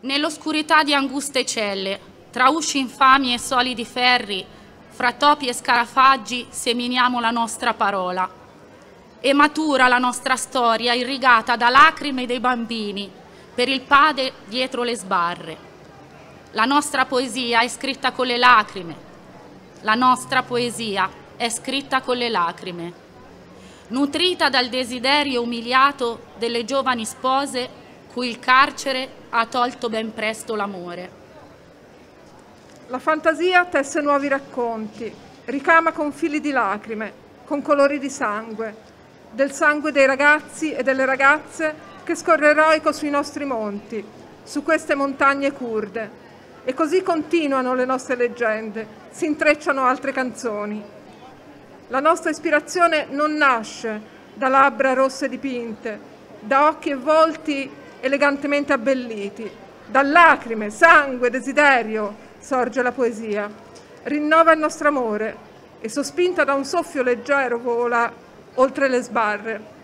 Nell'oscurità di anguste celle, tra usci infami e solidi ferri, fra topi e scarafaggi seminiamo la nostra parola. E matura la nostra storia irrigata da lacrime dei bambini per il padre dietro le sbarre. La nostra poesia è scritta con le lacrime. La nostra poesia è scritta con le lacrime. Nutrita dal desiderio umiliato delle giovani spose cui il carcere ha tolto ben presto l'amore. La fantasia tesse nuovi racconti, ricama con fili di lacrime, con colori di sangue, del sangue dei ragazzi e delle ragazze che scorre eroico sui nostri monti, su queste montagne curde. E così continuano le nostre leggende, si intrecciano altre canzoni. La nostra ispirazione non nasce da labbra rosse dipinte, da occhi e volti elegantemente abbelliti. Da lacrime, sangue, desiderio sorge la poesia. Rinnova il nostro amore e sospinta da un soffio leggero vola oltre le sbarre.